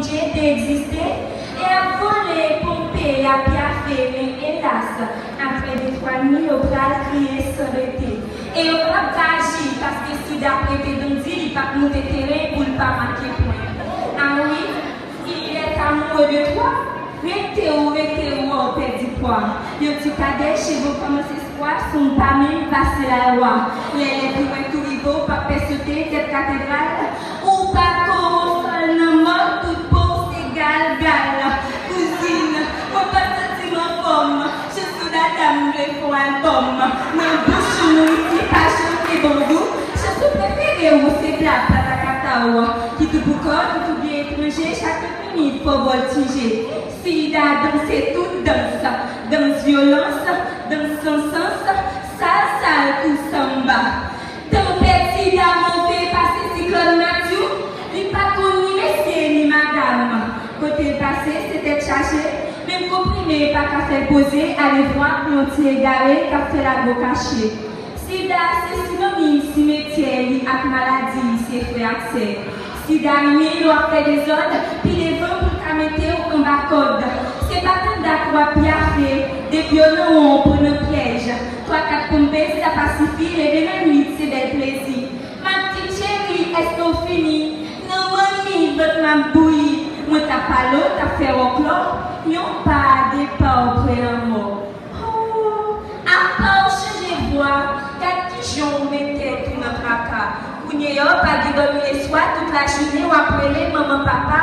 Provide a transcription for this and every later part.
Dieu d'exister et à voler, pomper, à piaffer, mais hélas, après des trois nuits, au bras crier sans arrêter. Et au bras agir parce que si d'après tes dons il va nous terrain pour ne pas marquer point. Ah oui, il est amoureux de toi. Restez où, restez où, on perd du poids. Le petit cadet chez vous commence espoir, son pas même passé la loi. Les lèvres tout riveau, pas sauter, cette cathédrale, Não buste muito achando que é bom, viu? Já tu prefereu você grata pra cataua. Que tu bucano, tu gay, tu manjê, povo bonito, Se dá Cidadão, cê tu dança. Dança violência, dança sanção. Comprimé, pas qu'à faire poser, aller voir un petit égaré, qu'à faire la go cachée. Sida, c'est synonyme cimetière, avec maladie, c'est frère accès. Sida, il doit faire des ordres, puis les vents pour qu'à mettre au combat code. C'est pas tant d'accord piaffer, des violons pour nos pièges. Toi, quatre pompes, ça pacifie, les deux nuits, c'est des plaisirs. Ma petite chérie, est-ce qu'on finit? Non, mon votre main bouillie. Moi, t'as pas l'eau, t'as fait au clos. Yon pas auprès d'un mot. Oh, à part changer voix, quatre pigeons mettaient tout notre fracas. Kounye pas dit dormir les soirs toute la journée ou après les maman papa,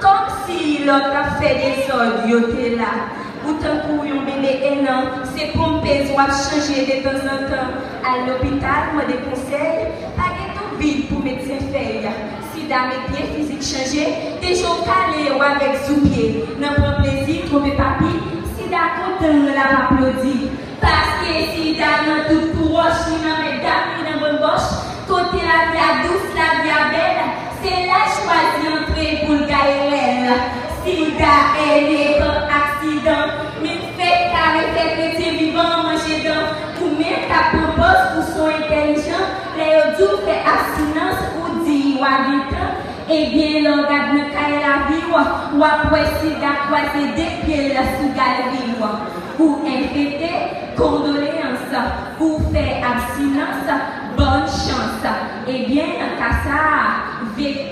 comme si l'autre a fait des ordres, yo t'es là. Autant pour un bébé énorme, c'est pompé, soit changer de temps en temps. À l'hôpital, moi des conseils, pas de tout vide pour médecin faire. Si des jours calés ou avec sous-pied. Non prend plaisir, si content, la applaudit. Parce que si dans tout proche, dans mes dames, dans bonne boche, côté la vie douce, la vie belle, c'est là choisi entrer pour le gaël. Sida, elle est pas accident, mais fait carré, fait petit vivant, manger dans, ou même ta propose pour son intelligent, les autres fait abstinence ou dit ou habitant, eh bien, l'organe ne caille la vie, ou après sida, croiser des pieds la sous galerie, ou infecté, condoléances, ou fait abstinence, bonne chance. Eh bien, ça,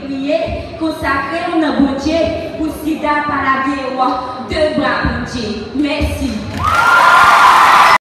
prier, consacrer un bon Dieu par la vie, deux bras pour Dieu. Merci.